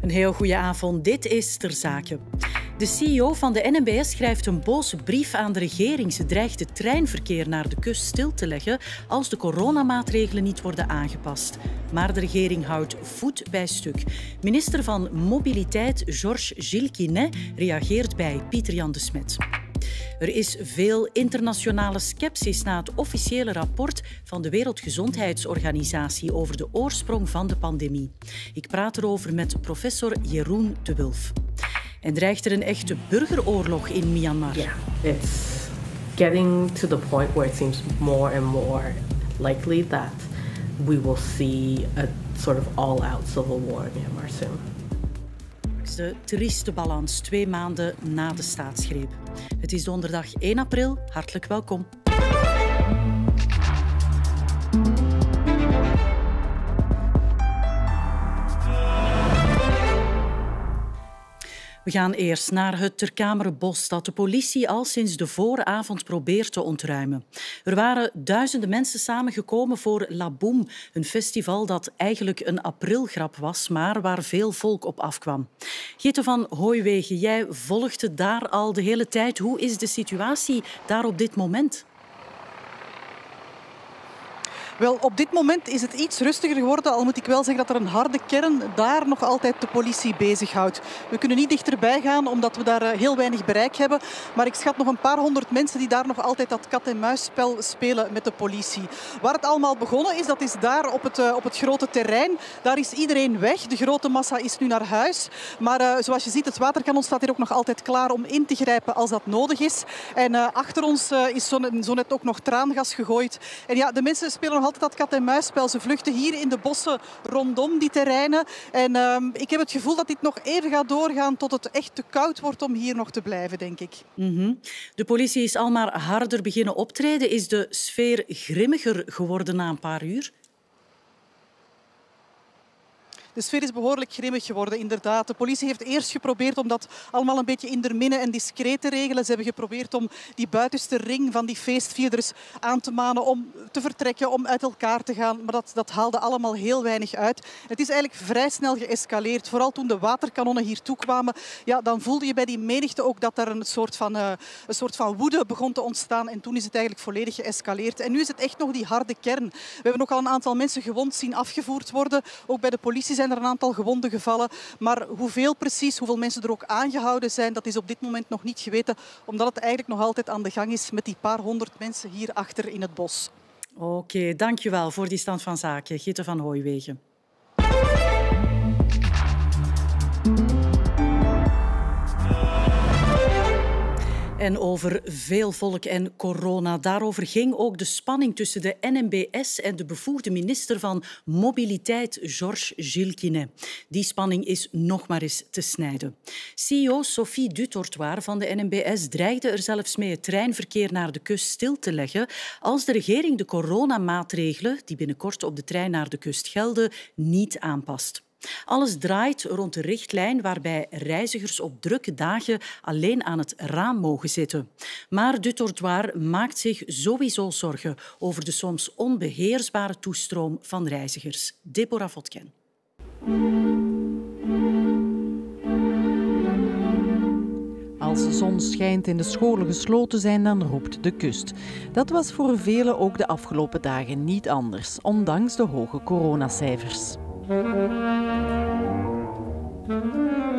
Een heel goede avond. Dit is Ter Zake. De CEO van de NMBS schrijft een boze brief aan de regering. Ze dreigt het treinverkeer naar de kust stil te leggen als de coronamaatregelen niet worden aangepast. Maar de regering houdt voet bij stuk. Minister van Mobiliteit Georges Gilles reageert bij Pieter Jan de Smet. Er is veel internationale sceptisch na het officiële rapport van de Wereldgezondheidsorganisatie over de oorsprong van de pandemie. Ik praat erover met professor Jeroen de Wulf. En dreigt er een echte burgeroorlog in Myanmar? Yeah, it's getting to the point where it seems more and more likely that we will see a sort of all-out civil war in Myanmar soon. De trieste balans twee maanden na de staatsgreep. Het is donderdag 1 april. Hartelijk welkom. We gaan eerst naar het Terkamerenbos dat de politie al sinds de vooravond probeert te ontruimen. Er waren duizenden mensen samengekomen voor La Boom, een festival dat eigenlijk een aprilgrap was, maar waar veel volk op afkwam. Gitte van Hooiwegen, jij volgde daar al de hele tijd. Hoe is de situatie daar op dit moment? Wel, op dit moment is het iets rustiger geworden. Al moet ik wel zeggen dat er een harde kern daar nog altijd de politie bezighoudt. We kunnen niet dichterbij gaan omdat we daar eh, heel weinig bereik hebben. Maar ik schat nog een paar honderd mensen die daar nog altijd dat kat-en-muisspel spelen met de politie. Waar het allemaal begonnen is, dat is daar op het, eh, op het grote terrein. Daar is iedereen weg. De grote massa is nu naar huis. Maar uh, zoals je ziet, het waterkanon staat hier ook nog altijd klaar om in te grijpen als dat nodig is. En achter ons is zo zo net ook nog traangas gegooid. En ja, de mensen spelen nog altijd dat kat-en-muisspel. Ze vluchten hier in de bossen rondom die terreinen. En uh, ik heb het gevoel dat dit nog even gaat doorgaan tot het echt te koud wordt om hier nog te blijven, denk ik. -hmm. De politie is al maar harder beginnen optreden. Is de sfeer grimmiger geworden na een paar uur? De sfeer is behoorlijk grimmig geworden, inderdaad. De politie heeft eerst geprobeerd om dat allemaal een beetje in en discreet te regelen. Ze hebben geprobeerd om die buitenste ring van die feestvierders aan te manen om te vertrekken, om uit elkaar te gaan. Maar dat, dat haalde allemaal heel weinig uit. Het is eigenlijk vrij snel geëscaleerd. Vooral toen de waterkanonnen hier kwamen, ja, dan voelde je bij die menigte ook dat er een soort, van, uh, een soort van woede begon te ontstaan. En toen is het eigenlijk volledig geëscaleerd. En nu is het echt nog die harde kern. We hebben ook al een aantal mensen gewond zien afgevoerd worden. Ook bij de politie zijn er een aantal gewonden gevallen. Maar hoeveel precies, hoeveel mensen er ook aangehouden zijn, dat is op dit moment nog niet geweten. Omdat het eigenlijk nog altijd aan de gang is met die paar honderd mensen hier achter in het bos. Oké, dankjewel voor die stand van zaken. Gitte van Hooiwegen. En over veel volk en corona. Daarover ging ook de spanning tussen de NMBS en de bevoegde minister van Mobiliteit, Georges Gilquinet. Die spanning is nog maar eens te snijden. CEO Sophie Dutortoir van de NMBS dreigde er zelfs mee het treinverkeer naar de kust stil te leggen als de regering de coronamaatregelen, die binnenkort op de trein naar de kust gelden, niet aanpast. Alles draait rond de richtlijn waarbij reizigers op drukke dagen alleen aan het raam mogen zitten. Maar de maakt zich sowieso zorgen over de soms onbeheersbare toestroom van reizigers. Deborah Votken. Als de zon schijnt en de scholen gesloten zijn, dan roept de kust. Dat was voor velen ook de afgelopen dagen niet anders, ondanks de hoge coronacijfers.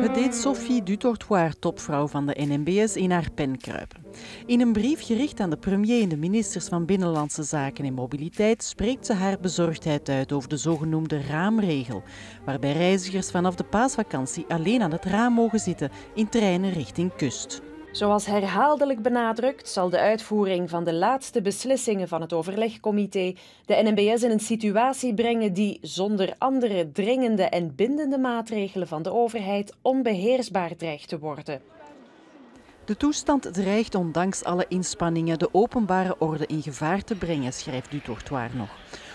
Het deed Sophie Dutortoir, topvrouw van de NMBS, in haar pen kruipen. In een brief gericht aan de premier en de ministers van Binnenlandse Zaken en Mobiliteit spreekt ze haar bezorgdheid uit over de zogenoemde raamregel, waarbij reizigers vanaf de paasvakantie alleen aan het raam mogen zitten in treinen richting kust. Zoals herhaaldelijk benadrukt, zal de uitvoering van de laatste beslissingen van het overlegcomité de NMBS in een situatie brengen die zonder andere dringende en bindende maatregelen van de overheid onbeheersbaar dreigt te worden. De toestand dreigt ondanks alle inspanningen de openbare orde in gevaar te brengen, schrijft Dutortoir nog.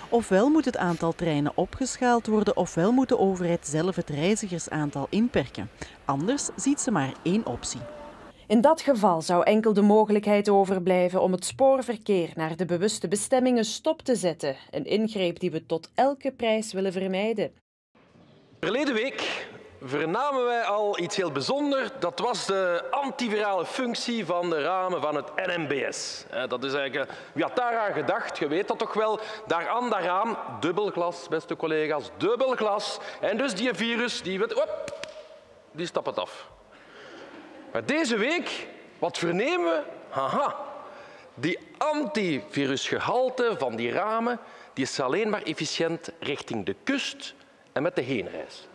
Ofwel moet het aantal treinen opgeschaald worden, ofwel moet de overheid zelf het reizigersaantal inperken. Anders ziet ze maar één optie. In dat geval zou enkel de mogelijkheid overblijven om het spoorverkeer naar de bewuste bestemmingen stop te zetten, een ingreep die we tot elke prijs willen vermijden. Verleden week vernamen wij al iets heel bijzonders. Dat was de antivirale functie van de ramen van het NMBS. Dat is eigenlijk, wie had daaraan gedacht? Je weet dat toch wel. Daaraan, dat raam, dubbelglas, beste collega's, dubbelglas. En dus die virus, die, op, die stapt het af. Maar deze week, wat vernemen we? Haha, die antivirusgehalte van die ramen die is alleen maar efficiënt richting de kust en met de heenreis.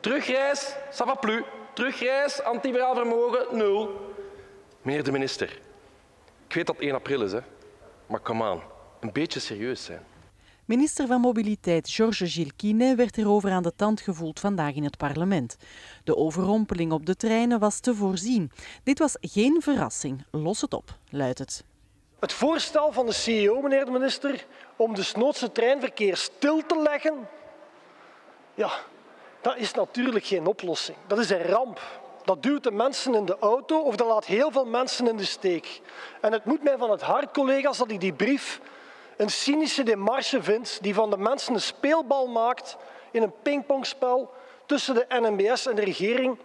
Terugreis, ça va plus. Terugreis, antiviraal vermogen, nul. Meneer de minister, ik weet dat het 1 april is, hè? maar kom aan, een beetje serieus zijn. Minister van Mobiliteit Georges Gilkine werd erover aan de tand gevoeld vandaag in het parlement. De overrompeling op de treinen was te voorzien. Dit was geen verrassing. Los het op, luidt het. Het voorstel van de CEO, meneer de minister, om de snoodse treinverkeer stil te leggen, ja, dat is natuurlijk geen oplossing. Dat is een ramp. Dat duwt de mensen in de auto of dat laat heel veel mensen in de steek. En het moet mij van het hart, collega's, dat ik die brief een cynische demarche vind die van de mensen een speelbal maakt in een pingpongspel tussen de NMBS en de regering,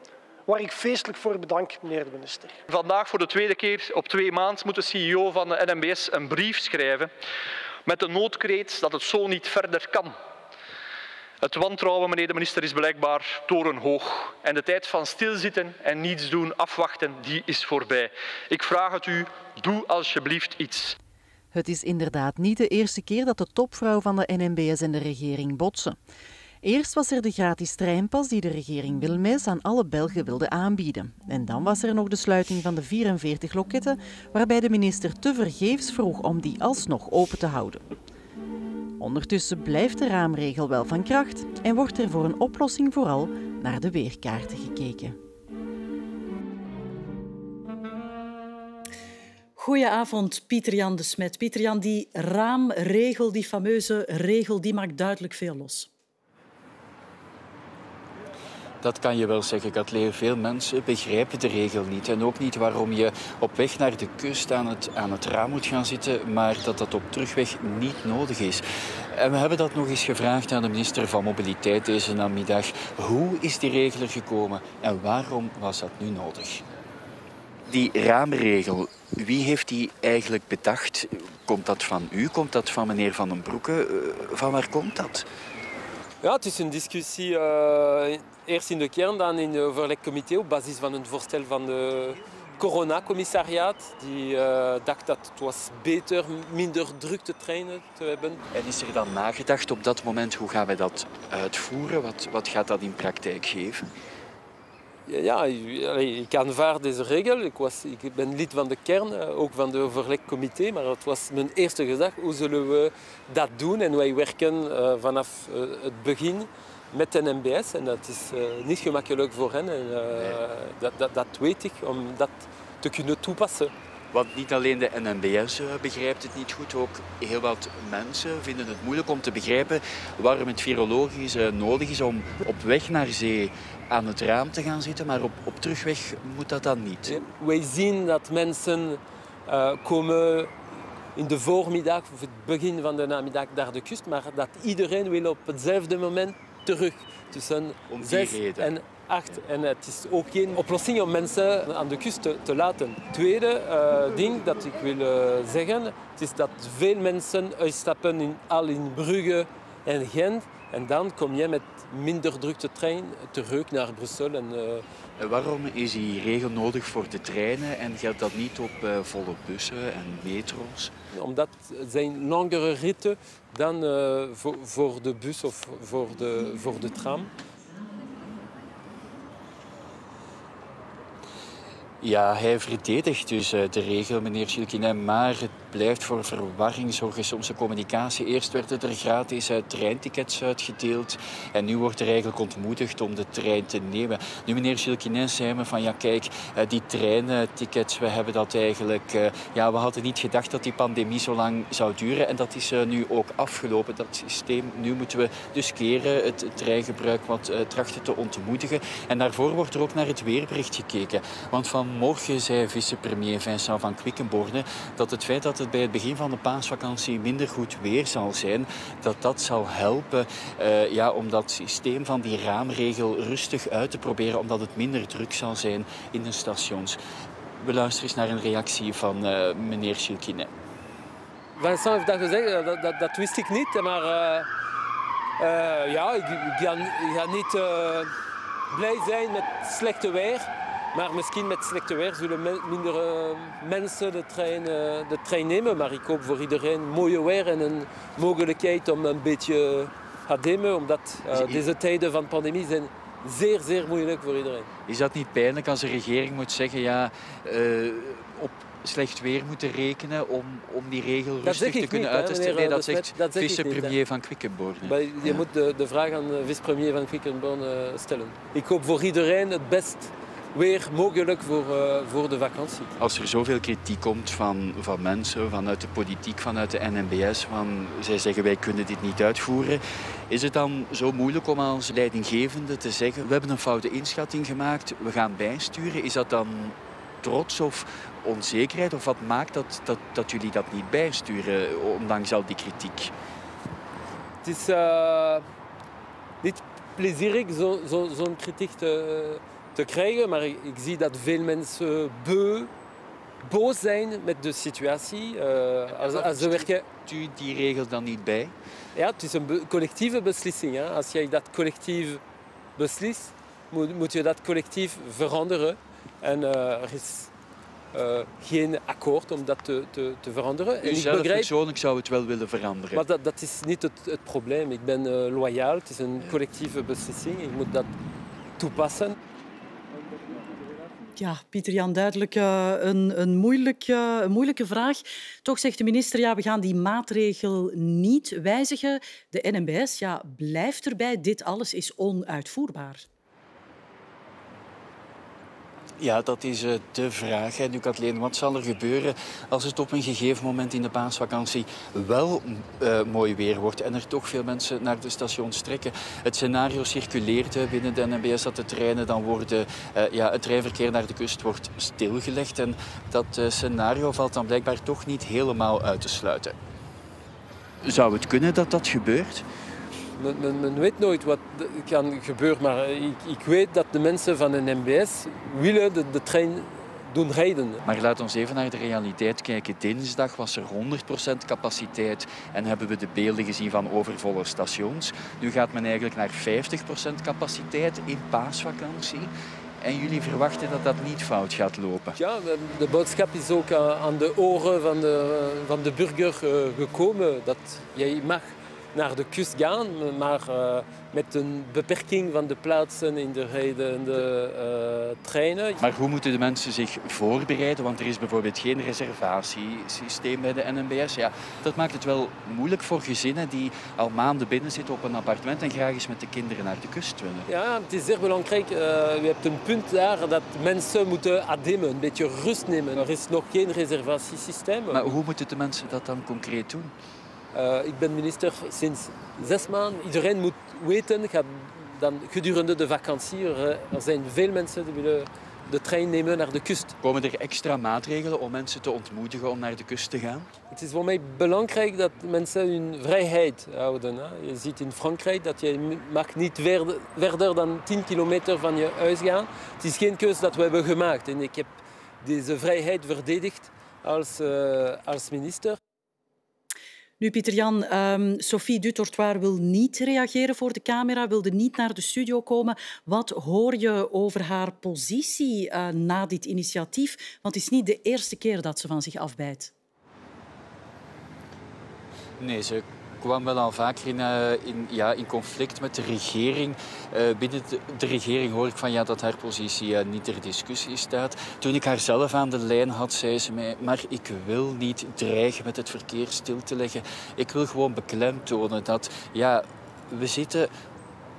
waar ik feestelijk voor bedank, meneer de minister. Vandaag voor de tweede keer op twee maanden moet de CEO van de NMBS een brief schrijven met de noodkreet dat het zo niet verder kan. Het wantrouwen, meneer de minister, is blijkbaar torenhoog. En de tijd van stilzitten en niets doen, afwachten, die is voorbij. Ik vraag het u, doe alsjeblieft iets. Het is inderdaad niet de eerste keer dat de topvrouw van de NMBS en de regering botsen. Eerst was er de gratis treinpas die de regering Wilmes aan alle Belgen wilde aanbieden. En dan was er nog de sluiting van de 44 loketten, waarbij de minister tevergeefs vroeg om die alsnog open te houden. Ondertussen blijft de raamregel wel van kracht en wordt er voor een oplossing vooral naar de weerkaarten gekeken. Goedenavond, Pieter-Jan de Smet. Pieter-Jan, die raamregel, die fameuze regel, die maakt duidelijk veel los. Dat kan je wel zeggen, Kathleen. Veel mensen begrijpen de regel niet. En ook niet waarom je op weg naar de kust aan het, aan het raam moet gaan zitten, maar dat dat op terugweg niet nodig is. En we hebben dat nog eens gevraagd aan de minister van Mobiliteit deze namiddag. Hoe is die regel er gekomen en waarom was dat nu nodig? Die raamregel, wie heeft die eigenlijk bedacht? Komt dat van u? Komt dat van meneer Van den Broeke? Eh, van waar komt dat? Ja, het is een discussie uh, eerst in de kern, dan in het overlegcomité op basis van een voorstel van de coronacommissariaat. Die uh, dacht dat het was beter minder drukte treinen te hebben. En is er dan nagedacht op dat moment, hoe gaan wij dat uitvoeren? Wat, wat gaat dat in praktijk geven? Ja, ik aanvaard deze regel. Ik, was, ik ben lid van de kern, eh, ook van het overlegcomité. Maar het was mijn eerste gedachte, hoe zullen we dat doen? En wij werken uh, vanaf uh, het begin met een MBS. En dat is niet gemakkelijk voor hen. En, dat, dat, dat weet ik, om dat te kunnen toepassen. Want niet alleen de NMBS begrijpt het niet goed, ook heel wat mensen vinden het moeilijk om te begrijpen waarom het virologisch nodig is om op weg naar zee aan het raam te gaan zitten, maar op, op terugweg moet dat dan niet. Wij zien dat mensen uh, komen in de voormiddag of het begin van de namiddag naar de kust, maar dat iedereen wil op hetzelfde moment terug. Tussen Om zes reden. en acht. En het is ook geen oplossing om mensen aan de kust te, te laten. Tweede uh, ding dat ik wil uh, zeggen, het is dat veel mensen uitstappen in, al in Brugge en Gent. En dan kom je met minder drukte trein terug naar Brussel. En, uh... en waarom is die regel nodig voor de treinen en geldt dat niet op uh, volle bussen en metro's? Omdat het zijn langere ritten dan uh, voor, voor, de bus of voor de, voor de tram. Ja, hij verdedigt dus de regel, meneer Schilkinen, maar blijft voor verwarring zorgen. Soms de communicatie. Eerst werden er gratis treintickets uitgedeeld. En nu wordt er eigenlijk ontmoedigd om de trein te nemen. Nu, meneer Gilles zei me van ja, kijk, uh, die treintickets, we hebben dat eigenlijk. Uh, ja, we hadden niet gedacht dat die pandemie zo lang zou duren. En dat is nu ook afgelopen, dat systeem. Nu moeten we dus keren, het treingebruik wat trachten te ontmoedigen. En daarvoor wordt er ook naar het weerbericht gekeken. Want vanmorgen zei vicepremier Vincent van Quickenborne dat het feit dat het bij het begin van de paasvakantie minder goed weer zal zijn, dat dat zal helpen uh, ja, om dat systeem van die raamregel rustig uit te proberen, omdat het minder druk zal zijn in de stations. We luisteren eens naar een reactie van uh, meneer Chilkine. Vincent heeft dat gezegd, dat, dat, dat wist ik niet. Maar ja, ik ga niet blij zijn met slechte weer. Maar misschien met slechte weer zullen minder uh, mensen de trein, uh, de trein nemen. Maar ik hoop voor iedereen mooie weer en een mogelijkheid om een beetje te nemen. Omdat uh, deze tijden van pandemie zijn zeer, zeer moeilijk voor iedereen. Is dat niet pijnlijk als een regering moet zeggen, ja, op slecht weer moeten rekenen om, om die regel rustig te kunnen uitesten? Nee, dat zegt vicepremier van Quickenborne. Je moet de, de vraag aan de vicepremier van Quickenborne stellen. Ik hoop voor iedereen het best weer mogelijk voor, uh, voor de vakantie. Als er zoveel kritiek komt van, van mensen, vanuit de politiek, vanuit de NMBS, van zij zeggen wij kunnen dit niet uitvoeren, is het dan zo moeilijk om als leidinggevende te zeggen we hebben een foute inschatting gemaakt, we gaan bijsturen? Is dat dan trots of onzekerheid? Of wat maakt dat, dat, dat jullie dat niet bijsturen, ondanks al die kritiek? Het is uh, niet plezierig zo'n zo, zo kritiek te, te krijgen, maar ik, ik, zie dat veel mensen beu, boos zijn met de situatie. Uh, als, als ze werken... u die regel dan niet bij? Ja, het is een be collectieve beslissing. Hè. Als jij dat collectief beslist, moet, moet je dat collectief veranderen. En uh, er is uh, geen akkoord om dat te, te, te veranderen. En zelf begrijp, persoonlijk zou het wel willen veranderen. Maar dat, dat is niet het, het probleem. Ik ben uh, loyaal. Het is een collectieve beslissing. Ik moet dat toepassen. Ja, Pieter Jan, duidelijk uh, een, een, moeilijke, een moeilijke vraag. Toch zegt de minister, ja, we gaan die maatregel niet wijzigen. De NMBS ja, blijft erbij, dit alles is onuitvoerbaar. Ja, dat is uh, de vraag. Nu, Kathleen, wat zal er gebeuren als het op een gegeven moment in de paasvakantie wel uh, mooi weer wordt en er toch veel mensen naar de stations trekken? Het scenario circuleert binnen de NMBS dat de treinen dan worden, uh, ja, het treinverkeer naar de kust wordt stilgelegd. En dat scenario valt dan blijkbaar toch niet helemaal uit te sluiten. Zou het kunnen dat dat gebeurt? Men, men, men, weet nooit wat kan gebeuren, maar ik, ik, weet dat de mensen van de NBS willen de, de trein doen rijden. Maar laat ons even naar de realiteit kijken. Dinsdag was er 100% capaciteit en hebben we de beelden gezien van overvolle stations. Nu gaat men eigenlijk naar 50% capaciteit in paasvakantie. En jullie verwachten dat dat niet fout gaat lopen? Ja, de boodschap is ook aan de oren van de, van de burger eh, gekomen. Dat jij mag naar de kust gaan, maar uh, met een beperking van de plaatsen in de rijdende uh, treinen. Maar hoe moeten de mensen zich voorbereiden? Want er is bijvoorbeeld geen reservatiesysteem bij de NMBS. Ja, dat maakt het wel moeilijk voor gezinnen die al maanden binnen zitten op een appartement en graag eens met de kinderen naar de kust willen. Ja, het is zeer belangrijk. Uh, je hebt een punt daar dat mensen moeten ademen, een beetje rust nemen. Er is nog geen reservatiesysteem. Maar hoe moeten de mensen dat dan concreet doen? Uh, ik ben minister sinds zes maanden. Iedereen moet weten, gaat dan gedurende de vakantie, er, er zijn veel mensen die willen de trein nemen naar de kust. Komen er extra maatregelen om mensen te ontmoedigen om naar de kust te gaan? Het is voor mij belangrijk dat mensen hun vrijheid houden. Hè. Je ziet in Frankrijk dat je mag niet verder, verder dan 10 kilometer van je huis gaan. Het is geen keuze dat we hebben gemaakt. En ik heb deze vrijheid verdedigd als, uh, als minister. Nu, Pieter-Jan, um, Sophie Dutortoir wil niet reageren voor de camera, wilde niet naar de studio komen. Wat hoor je over haar positie uh, na dit initiatief? Want het is niet de eerste keer dat ze van zich afbijt. Nee, ze kwam wel al vaker in, uh, in, ja, in conflict met de regering. Uh, binnen de, regering hoor ik van ja, dat haar positie uh, niet ter discussie staat. Toen ik haar zelf aan de lijn had, zei ze mij... maar ik wil niet dreigen met het verkeer stil te leggen. Ik wil gewoon beklemtonen dat ja, we zitten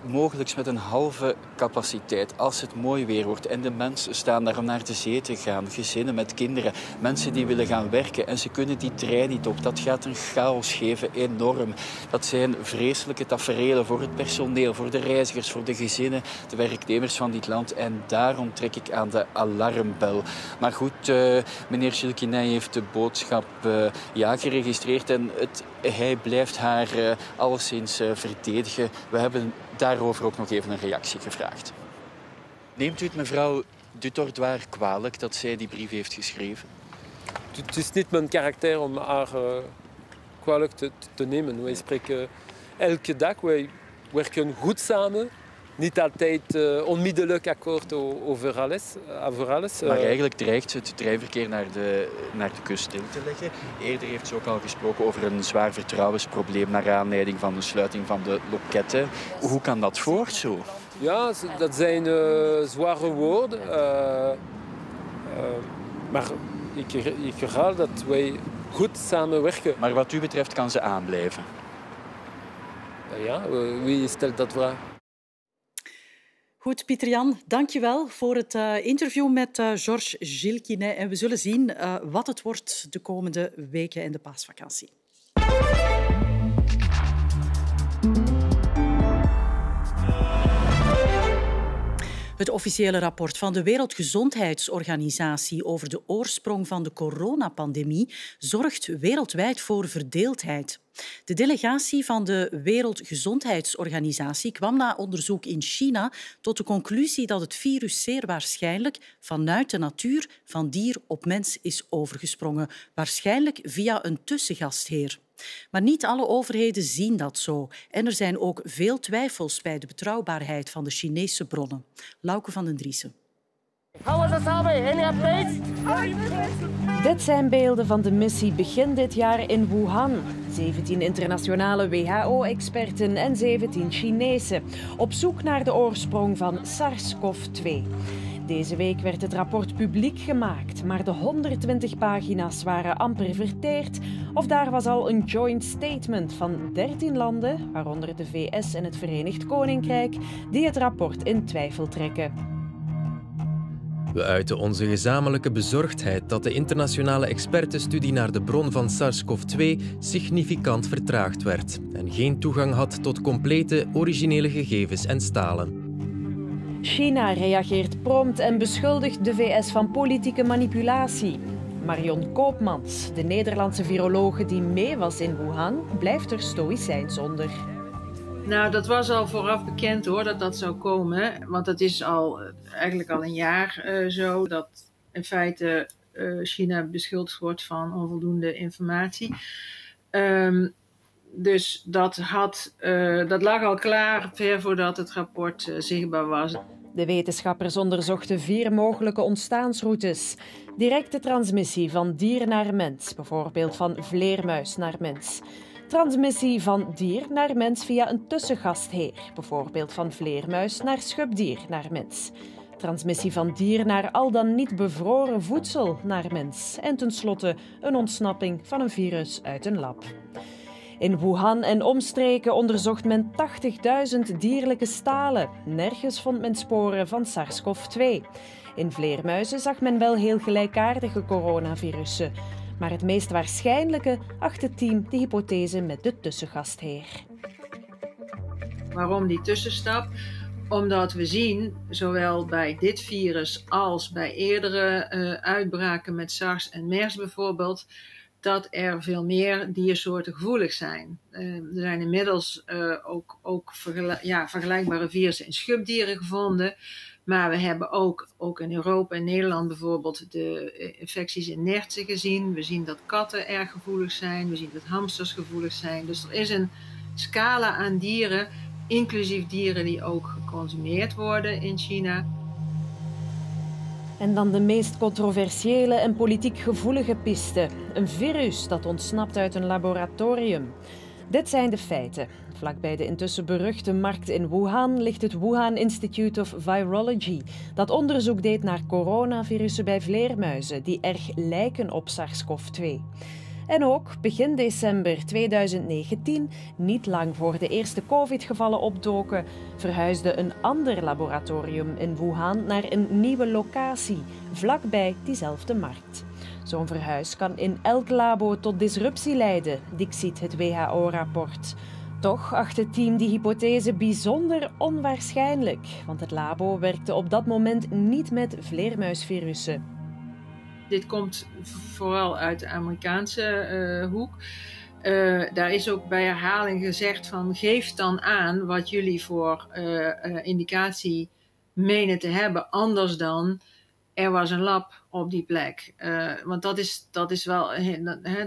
mogelijk met een halve capaciteit. Als het mooi weer wordt en de mensen staan daar om naar de zee te gaan, gezinnen met kinderen, mensen die willen gaan werken en ze kunnen die trein niet op. Dat gaat een chaos geven, enorm. Dat zijn vreselijke taferelen voor het personeel, voor de reizigers, voor de gezinnen, de werknemers van dit land. En daarom trek ik aan de alarmbel. Maar goed, uh, meneer Gilkinij heeft de boodschap uh, ja, geregistreerd en het, hij blijft haar uh, alleszins verdedigen. We hebben daarover ook nog even een reactie gevraagd. Neemt u het mevrouw Dutordoir kwalijk dat zij die brief heeft geschreven? Het is niet mijn karakter om haar uh, kwalijk te, te, nemen. Wij spreken elke dag, wij werken goed samen. Niet altijd uh, onmiddellijk akkoord over alles. Over alles. Maar eigenlijk dreigt ze het treinverkeer naar de, naar de kust stil te leggen. Eerder heeft ze ook al gesproken over een zwaar vertrouwensprobleem naar aanleiding van de sluiting van de loketten. Hoe kan dat voort zo? Ja, dat zijn uh, zware woorden. Maar ik, ik herhaal dat wij goed samenwerken. Maar wat u betreft kan ze aanblijven? Ja, wie stelt dat vraag? Goed, Pieter-Jan, dankjewel voor het uh, interview met uh, Georges Gilkinet. En we zullen zien uh, wat het wordt de komende weken in de paasvakantie. Het officiële rapport van de Wereldgezondheidsorganisatie over de oorsprong van de coronapandemie zorgt wereldwijd voor verdeeldheid. De delegatie van de Wereldgezondheidsorganisatie kwam na onderzoek in China tot de conclusie dat het virus zeer waarschijnlijk vanuit de natuur van dier op mens is overgesprongen, waarschijnlijk via een tussengastheer. Maar niet alle overheden zien dat zo. En er zijn ook veel twijfels bij de betrouwbaarheid van de Chinese bronnen. Lauke van den Driessen. Dit zijn beelden van de missie begin dit jaar in Wuhan. 17 internationale WHO-experten en 17 Chinese. Op zoek naar de oorsprong van SARS-CoV-2. Deze week werd het rapport publiek gemaakt, maar de 120 pagina's waren amper verteerd of daar was al een joint statement van 13 landen, waaronder de VS en het Verenigd Koninkrijk, die het rapport in twijfel trekken. We uiten onze gezamenlijke bezorgdheid dat de internationale expertenstudie naar de bron van SARS-CoV-2 significant vertraagd werd en geen toegang had tot complete originele gegevens en stalen. China reageert prompt en beschuldigt de VS van politieke manipulatie. Marion Koopmans, de Nederlandse virologe die mee was in Wuhan, blijft er stoïcijns onder. Nou, dat was al vooraf bekend hoor, dat dat zou komen. Want het is al eh, eigenlijk al een jaar uh, zo dat in feite uh, China beschuldigd wordt van onvoldoende informatie. Um, dus dat, had, uh, dat lag al klaar ver voordat het rapport zichtbaar was. De wetenschappers onderzochten vier mogelijke ontstaansroutes. Directe transmissie van dier naar mens, bijvoorbeeld van vleermuis naar mens. Transmissie van dier naar mens via een tussengastheer, bijvoorbeeld van vleermuis naar schubdier naar mens. Transmissie van dier naar al dan niet bevroren voedsel naar mens. En tenslotte een ontsnapping van een virus uit een lab. In Wuhan en omstreken onderzocht men 80.000 dierlijke stalen. Nergens vond men sporen van SARS-CoV-2. In vleermuizen zag men wel heel gelijkaardige coronavirussen. Maar het meest waarschijnlijke acht het team de hypothese met de tussengastheer. Waarom die tussenstap? Omdat we zien, zowel bij dit virus als bij eerdere uh, uitbraken met SARS en MERS bijvoorbeeld, dat er veel meer diersoorten gevoelig zijn. Uh, er zijn inmiddels uh, ook, ook ja, vergelijkbare virussen in schubdieren gevonden. Maar we hebben ook, ook in Europa en Nederland bijvoorbeeld de infecties in nertsen gezien. We zien dat katten erg gevoelig zijn. We zien dat hamsters gevoelig zijn. Dus er is een scala aan dieren, inclusief dieren die ook geconsumeerd worden in China. En dan de meest controversiële en politiek gevoelige piste. Een virus dat ontsnapt uit een laboratorium. Dit zijn de feiten. Vlakbij de intussen beruchte markt in Wuhan ligt het Wuhan Institute of Virology, dat onderzoek deed naar coronavirussen bij vleermuizen die erg lijken op SARS-CoV-2. En ook begin december 2019, niet lang voor de eerste COVID-gevallen opdoken, verhuisde een ander laboratorium in Wuhan naar een nieuwe locatie, vlakbij diezelfde markt. Zo'n verhuis kan in elk labo tot disruptie leiden, dictiet het WHO-rapport. Toch acht het team die hypothese bijzonder onwaarschijnlijk, want het labo werkte op dat moment niet met vleermuisvirussen. Dit komt vooral uit de Amerikaanse uh, hoek. Uh, daar is ook bij herhaling gezegd van geef dan aan wat jullie voor uh, indicatie menen te hebben, anders dan er was een lab op die plek. Uh, want dat is, dat, is wel,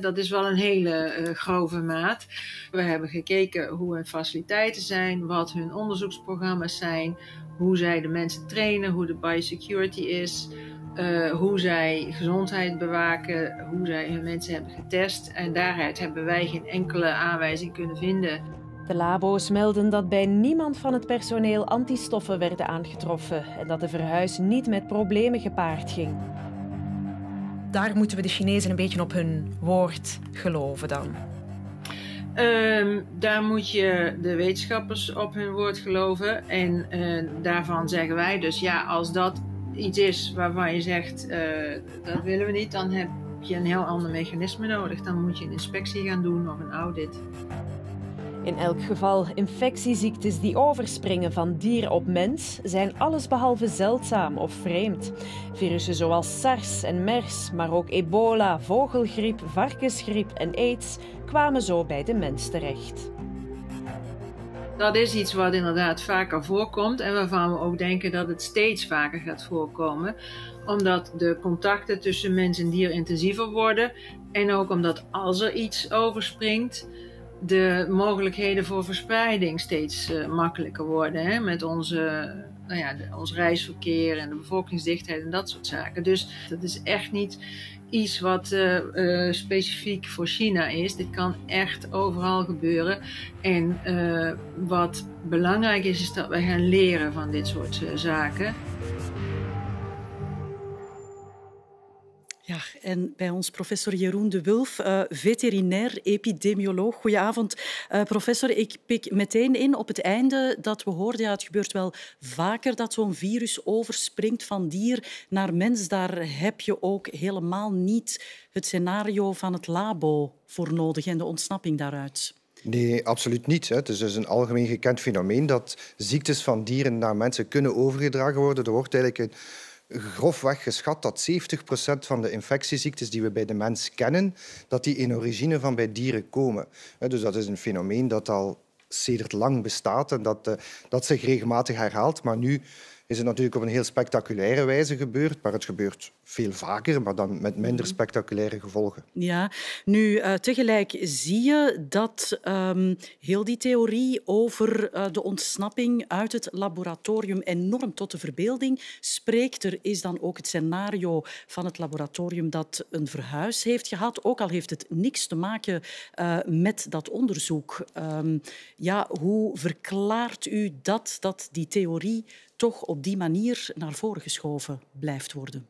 dat is wel een hele uh, grove maat. We hebben gekeken hoe hun faciliteiten zijn, wat hun onderzoeksprogramma's zijn, hoe zij de mensen trainen, hoe de biosecurity is, uh, hoe zij gezondheid bewaken, hoe zij hun mensen hebben getest. En daaruit hebben wij geen enkele aanwijzing kunnen vinden de labo's melden dat bij niemand van het personeel antistoffen werden aangetroffen en dat de verhuis niet met problemen gepaard ging. Daar moeten we de Chinezen een beetje op hun woord geloven dan. Um, daar moet je de wetenschappers op hun woord geloven. En uh, daarvan zeggen wij dus, ja, als dat iets is waarvan je zegt, uh, dat willen we niet, dan heb je een heel ander mechanisme nodig. Dan moet je een inspectie gaan doen of een audit. In elk geval, infectieziektes die overspringen van dier op mens zijn allesbehalve zeldzaam of vreemd. Virussen zoals SARS en MERS, maar ook ebola, vogelgriep, varkensgriep en aids kwamen zo bij de mens terecht. Dat is iets wat inderdaad vaker voorkomt en waarvan we ook denken dat het steeds vaker gaat voorkomen, omdat de contacten tussen mens en dier intensiever worden en ook omdat als er iets overspringt, de mogelijkheden voor verspreiding steeds uh, makkelijker worden. Hè? Met onze, nou ja, ons reisverkeer en de bevolkingsdichtheid en dat soort zaken. Dus dat is echt niet iets wat uh, uh, specifiek voor China is. Dit kan echt overal gebeuren. En wat belangrijk is, is dat wij gaan leren van dit soort zaken. Ja, en bij ons professor Jeroen de Wulf, uh, veterinair epidemioloog. Goedenavond, uh, professor. Ik pik meteen in op het einde dat we hoorden, het gebeurt wel vaker dat zo'n virus overspringt van dier naar mens. Daar heb je ook helemaal niet het scenario van het labo voor nodig en de ontsnapping daaruit. Nee, absoluut niet. Het is dus een algemeen gekend fenomeen dat ziektes van dieren naar mensen kunnen overgedragen worden. Er wordt eigenlijk een grofweg geschat dat 70% van de infectieziektes die we bij de mens kennen, dat die in origine van bij dieren komen. Dus dat is een fenomeen dat al sedert lang bestaat en dat, eh, dat zich regelmatig herhaalt. Maar nu is het natuurlijk op een heel spectaculaire wijze gebeurd, maar het gebeurt veel vaker, maar dan met minder mhm. spectaculaire gevolgen. Ja, nu uh, tegelijk zie je dat um, heel die theorie over uh, de ontsnapping uit het laboratorium enorm tot de verbeelding spreekt. Er is dan ook het scenario van het laboratorium dat een verhuis heeft gehad, ook al heeft het niks te maken uh, met dat onderzoek. Um, ja, hoe verklaart u dat, dat die theorie toch op die manier naar voren geschoven blijft worden?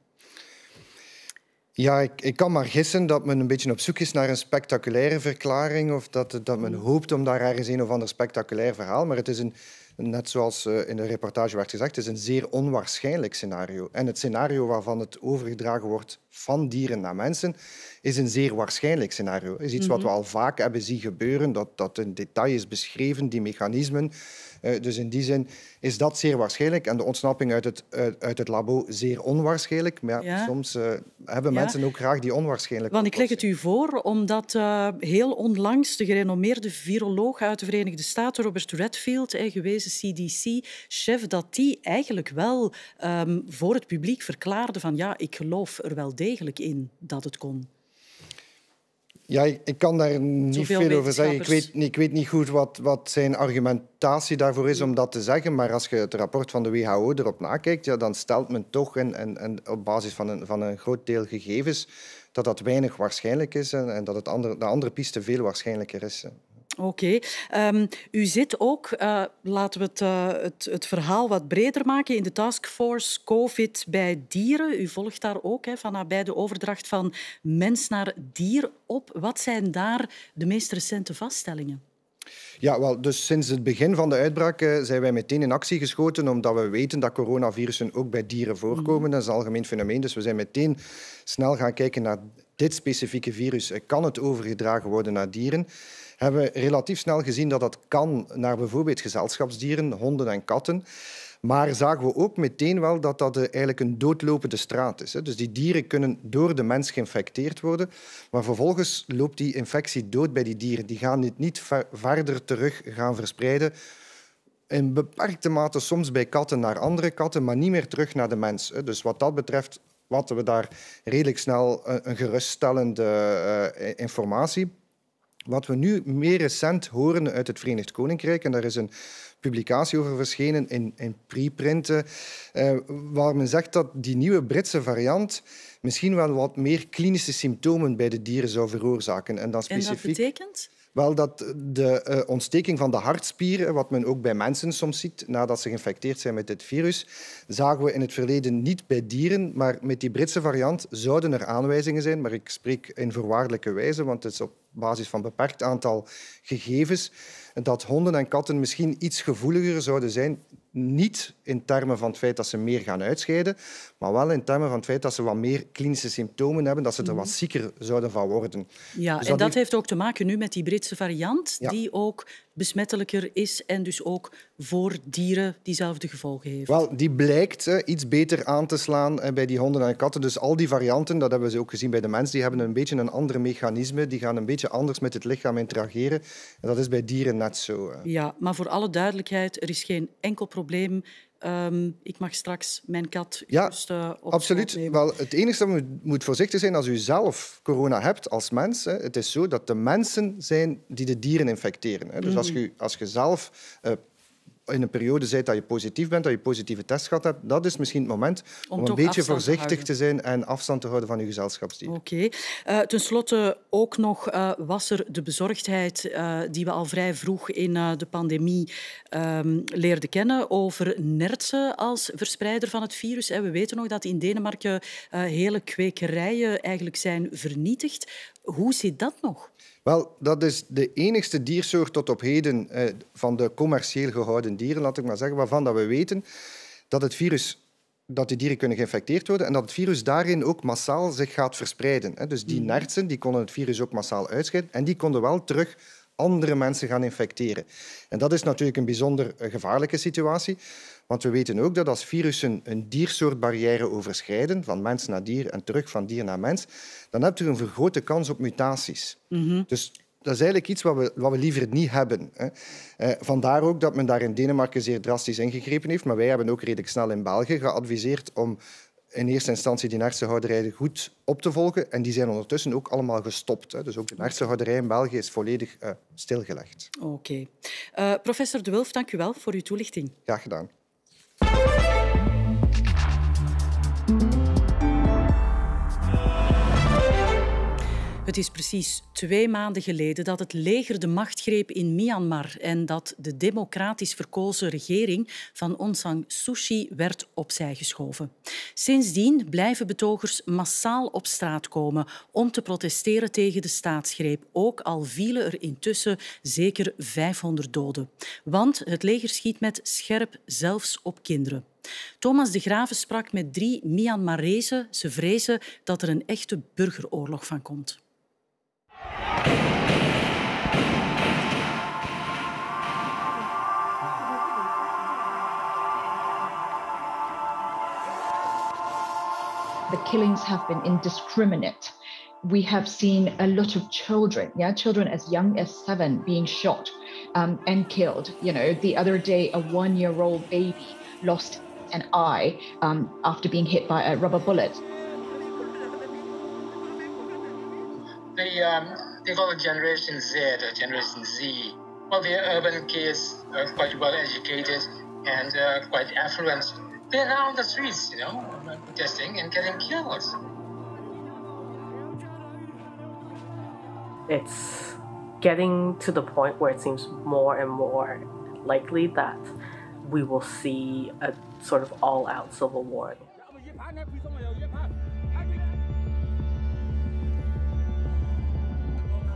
Ja, ik, ik, kan maar gissen dat men een beetje op zoek is naar een spectaculaire verklaring of dat, dat men hoopt om daar ergens een of ander spectaculair verhaal. Maar het is een, net zoals eh, in de reportage werd gezegd, het is een zeer onwaarschijnlijk scenario. En het scenario waarvan het overgedragen wordt van dieren naar mensen, is een zeer waarschijnlijk scenario. is iets wat we mhm. al vaak hebben zien gebeuren, dat, dat in detail is beschreven, die mechanismen. Uh, dus in die zin is dat zeer waarschijnlijk. En de ontsnapping uit het, uit het labo zeer onwaarschijnlijk. Maar ja, soms uh, hebben mensen ook graag die onwaarschijnlijk. Want ik leg het u voor, omdat heel onlangs de gerenommeerde viroloog uit de Verenigde Staten, Robert Redfield, eh, gewezen CDC-chef, dat die eigenlijk wel um, voor het publiek verklaarde van ja, ik geloof er wel degelijk in dat het kon. Ja, ik kan daar niet Zoveel veel over zeggen. Ik weet, ik weet niet goed wat, wat, zijn argumentatie daarvoor is om dat te zeggen. Maar als je het rapport van de WHO erop nakijkt, ja, dan stelt men toch en, en, en op basis van een, van een groot deel gegevens dat dat weinig waarschijnlijk is en, en dat het andere, de andere piste veel waarschijnlijker is. Oké. Ehm, u zit ook, uh, laten we het, uh, het, het, verhaal wat breder maken, in de taskforce COVID bij dieren. U volgt daar ook hè, van nabij de overdracht van mens naar dier op. Wat zijn daar de meest recente vaststellingen? Ja, wel, dus sinds het begin van de uitbraak uh, zijn wij meteen in actie geschoten, omdat we weten dat coronavirussen ook bij dieren voorkomen. Mhm. Dat is een algemeen fenomeen. Dus we zijn meteen snel gaan kijken naar dit specifieke virus. Kan het overgedragen worden naar dieren? Hebben we relatief snel gezien dat dat kan naar bijvoorbeeld gezelschapsdieren, honden en katten. Maar zagen we ook meteen wel dat dat eigenlijk een doodlopende straat is. Dus die dieren kunnen door de mens geïnfecteerd worden, maar vervolgens loopt die infectie dood bij die dieren. Die gaan dit niet verder terug gaan verspreiden. In beperkte mate soms bij katten naar andere katten, maar niet meer terug naar de mens. Dus wat dat betreft hadden we daar redelijk snel een geruststellende eh, informatie. Wat we nu meer recent horen uit het Verenigd Koninkrijk, en daar is een publicatie over verschenen in, in preprinten, eh, waar men zegt dat die nieuwe Britse variant misschien wel wat meer klinische symptomen bij de dieren zou veroorzaken. En, dan specifiek... en dat betekent? Wel dat de uh, ontsteking van de hartspieren, wat men ook bij mensen soms ziet nadat ze geïnfecteerd zijn met dit virus, zagen we in het verleden niet bij dieren, maar met die Britse variant zouden er aanwijzingen zijn, maar ik spreek in voorwaardelijke wijze, want het is op basis van een beperkt aantal gegevens, dat honden en katten misschien iets gevoeliger zouden zijn niet in termen van het feit dat ze meer gaan uitscheiden, maar wel in termen van het feit dat ze wat meer klinische symptomen hebben, dat ze er wat mhm. zieker zouden van worden. Ja, dus en dat, heeft... ook te maken nu met die Britse variant, die ook besmettelijker is en dus ook voor dieren diezelfde gevolgen heeft. Wel, die blijkt iets beter aan te slaan hè, bij die honden en katten. Dus al die varianten, dat hebben we ook gezien bij de mens, die hebben een beetje een ander mechanisme. Die gaan een beetje anders met het lichaam interageren. En dat is bij dieren net zo. Ja, maar voor alle duidelijkheid, er is geen enkel probleem Um, ik mag straks mijn kat ja, uh, op absoluut. Wel, het enige dat je moet voorzichtig zijn als u zelf corona hebt als mens. Hè, het is zo dat de mensen zijn die de dieren infecteren. Hè. Dus als, mhm. je, als je zelf uh, in een periode zei dat je positief bent, dat je positieve test gehad hebt, dat is misschien het moment om, een beetje voorzichtig te, zijn en afstand te houden van je gezelschapsdier. Oké. Okay. Uh, Ten slotte ook nog uh, was er de bezorgdheid uh, die we al vrij vroeg in de pandemie um, leerden kennen over nertsen als verspreider van het virus. We weten nog dat in Denemarken hele kwekerijen eigenlijk zijn vernietigd. Hoe zit dat nog? Wel, dat is de enigste diersoort tot op heden eh, van de commercieel gehouden dieren, laat ik maar zeggen, waarvan dat we weten dat het virus dat die dieren kunnen geïnfecteerd worden en dat het virus daarin ook massaal zich gaat verspreiden. Dus die mm. nertsen die konden het virus ook massaal uitscheiden en die konden wel terug andere mensen gaan infecteren. En dat is natuurlijk een bijzonder eh, gevaarlijke situatie, want we weten ook dat als virussen een diersoortbarrière overschrijden, van mens naar dier en terug van dier naar mens, dan heb je een vergrote kans op mutaties. Mm Dus dat is eigenlijk iets wat we, wat we liever niet hebben. Hè. Eh, vandaar ook dat men daar in Denemarken zeer drastisch ingegrepen heeft. Maar wij hebben ook redelijk snel in België geadviseerd om in eerste instantie die nartsenhouderijen goed op te volgen. En die zijn ondertussen ook allemaal gestopt. Hè. Dus ook de nartsenhouderij in België is volledig uh, stilgelegd. Oké. Okay. Uh, eh, professor De Wulf, dank u wel voor uw toelichting. Graag gedaan. Het is precies twee maanden geleden dat het leger de macht greep in Myanmar en dat de democratisch verkozen regering van Aung San Suu Kyi werd opzij geschoven. Sindsdien blijven betogers massaal op straat komen om te protesteren tegen de staatsgreep, ook al vielen er intussen zeker 500 doden. Want het leger schiet met scherp zelfs op kinderen. Thomas de Graven sprak met drie Myanmarezen. Ze vrezen dat er een echte burgeroorlog van komt. The killings have been indiscriminate. We have seen a lot of children, yeah, children as young as seven being shot um, and killed. You know, the other day, a one year old baby lost an eye um, after being hit by a rubber bullet. The, um, they call it Generation Z or Generation Z. Well, they're urban kids, uh, quite well educated and uh, quite affluent. They're now on the streets, you know, protesting and getting killed. It's getting to the point where it seems more and more likely that we will see a sort of all out civil war.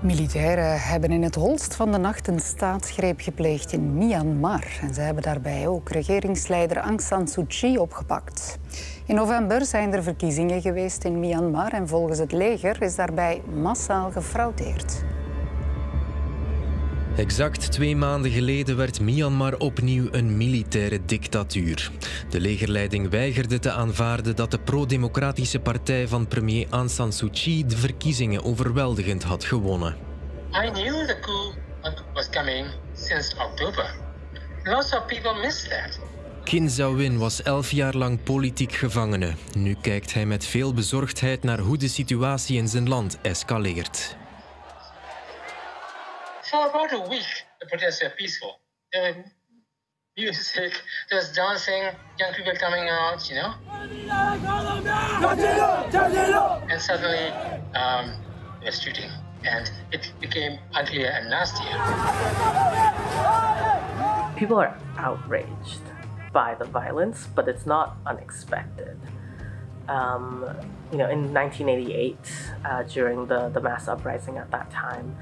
Militairen hebben in het holst van de nacht een staatsgreep gepleegd in Myanmar. En ze hebben daarbij ook regeringsleider Aung San Suu Kyi opgepakt. In november zijn er verkiezingen geweest in Myanmar en volgens het leger is daarbij massaal gefraudeerd. Exact twee maanden geleden werd Myanmar opnieuw een militaire dictatuur. De legerleiding weigerde te aanvaarden dat de pro-democratische partij van premier Aung San Suu Kyi de verkiezingen overweldigend had gewonnen. I knew the coup was coming since October. Lots of people missed that. Kin Zawin was elf jaar lang politiek gevangene. Nu kijkt hij met veel bezorgdheid naar hoe de situatie in zijn land escaleert. For about a week, the protests were peaceful. There were music, there was dancing, young people coming out, you know. And suddenly, um, they were shooting, and it became uglier and nastier. People are outraged by the violence, but it's not unexpected. Um, you know, in 1988, uh, during the, the mass uprising at that time,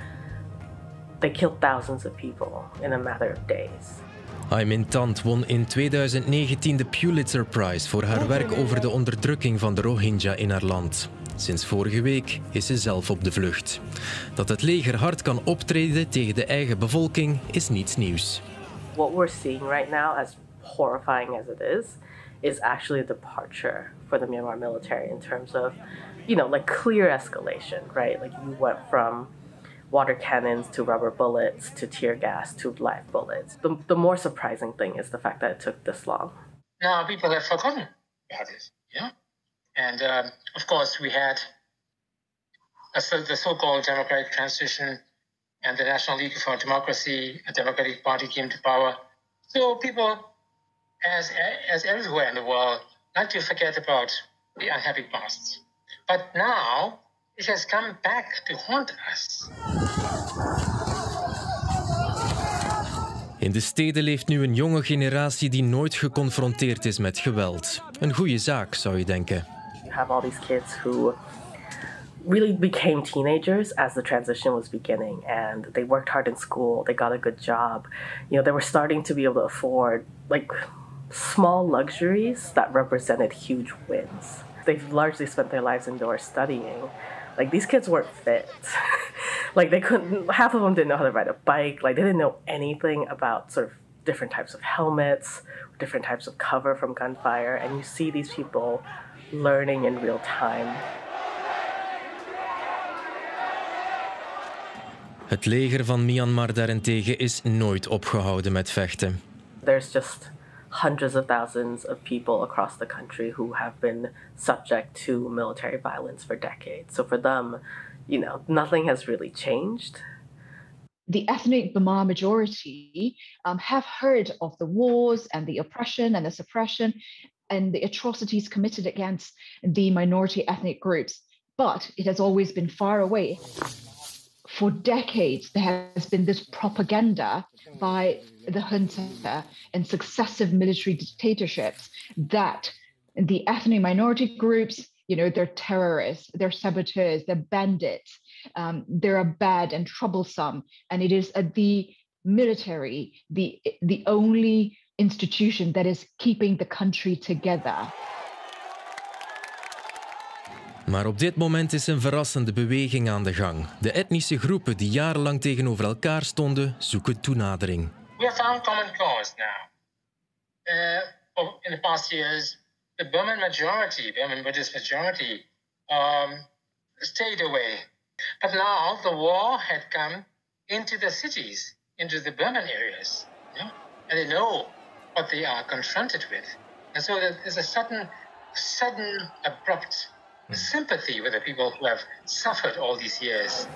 they killed thousands of people in a matter of days. Aymin Tant won in 2019 de Pulitzer Prize voor haar werk over de onderdrukking van de Rohingya in haar land. Sinds vorige week is ze zelf op de vlucht. Dat het leger hard kan optreden tegen de eigen bevolking is niets nieuws. What we're seeing right now, as horrifying as it is, is actually a departure for the Myanmar military in terms of, you know, like clear escalation, right? Like you went from water cannons to rubber bullets to tear gas to live bullets. The, the more surprising thing is the fact that it took this long. Now people have forgotten about it, yeah? And um, of course, we had a, the so called democratic transition and the National League for Democracy, a Democratic Party came to power. So people, as, as everywhere in the world, like to forget about the unhappy past. But now it has come back to haunt us. In de steden leeft nu een jonge generatie die nooit geconfronteerd is met geweld. Een goede zaak, zou je denken. You have all these kids who really became teenagers as the transition was beginning and they worked hard in school they got a good job you know they were starting to be able to afford like small luxuries that represented huge wins they've largely spent their lives indoors studying like these kids weren't fit. Like they couldn't half of them didn't know how to ride a bike. Like they didn't know anything about sort of different types of helmets different types of cover from gunfire and you see these people learning in real time. Het leger van Myanmar daarentegen is nooit opgehouden met vechten. There's just hundreds of thousands of people across the country who have been subject to military violence for decades. So for them, you know, nothing has really changed. the ethnic Bama majority um, have heard of the wars and the oppression and the suppression and the atrocities committed against the minority ethnic groups, but it has always been far away. For decades, there has been this propaganda by the junta and successive military dictatorships that the ethnic minority groups, you know, they're terrorists, they're saboteurs, they're bandits, um, they're bad and troublesome, and it is uh, the military, the the only institution that is keeping the country together. Maar op dit moment is een verrassende beweging aan de gang. De etnische groepen die jarenlang tegenover elkaar stonden, zoeken toenadering. We found common cause now. Uh, in the past years, the Burman majority, Burman Buddhist majority, um, stayed away. But now the war had come into the cities, into the Burman areas, you and they know what they are confronted with. And so there's a sudden, sudden, abrupt sympathy with the people who have suffered all these years.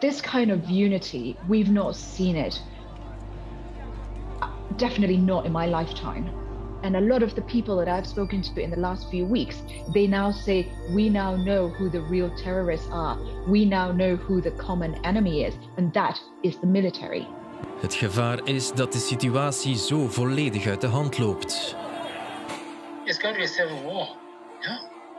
This kind of unity, we've not seen it. Definitely not in my lifetime. And a lot of the people that I've spoken to in the last few weeks, they now say, we now know who the real terrorists are. We now know who the common enemy is, and that is the military. Het gevaar is dat de situatie zo volledig uit de hand loopt. It's going to be a civil war. Yeah?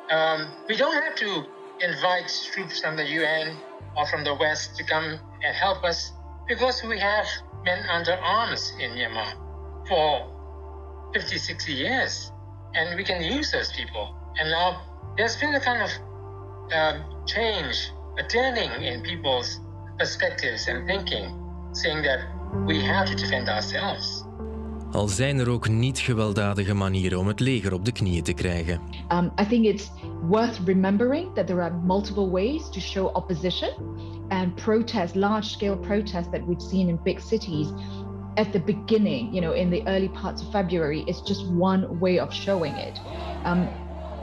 Um, we don't have to invite troops from the UN or from the West to come and help us because we have been under arms in Myanmar for 50, 60 years. And we can use those people. And now there's been a kind of uh, change, a turning in people's perspectives and thinking, saying that we have to defend ourselves. Al zijn er ook niet gewelddadige manieren om het leger op de knieën te krijgen. Um, I think it's worth remembering that there are multiple ways to show opposition and protest, large scale protests that we've seen in big cities at the beginning, you know, in the early parts of February, is just one way of showing it. Um,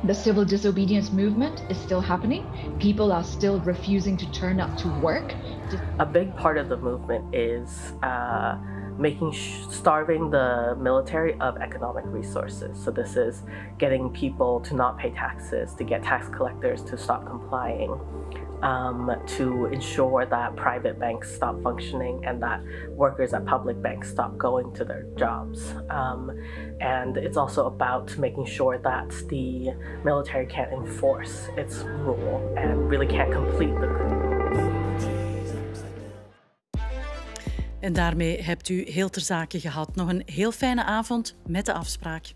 the civil disobedience movement is still happening. People are still refusing to turn up to work. A big part of the movement is uh, making starving the military of economic resources. So this is getting people to not pay taxes, to get tax collectors to stop complying, um, to ensure that private banks stop functioning and that workers at public banks stop going to their jobs. Um, and it's also about making sure that the military can't enforce its rule and really can't complete the coup. En daarmee hebt u heel ter zake gehad. Nog een heel fijne avond met de afspraak.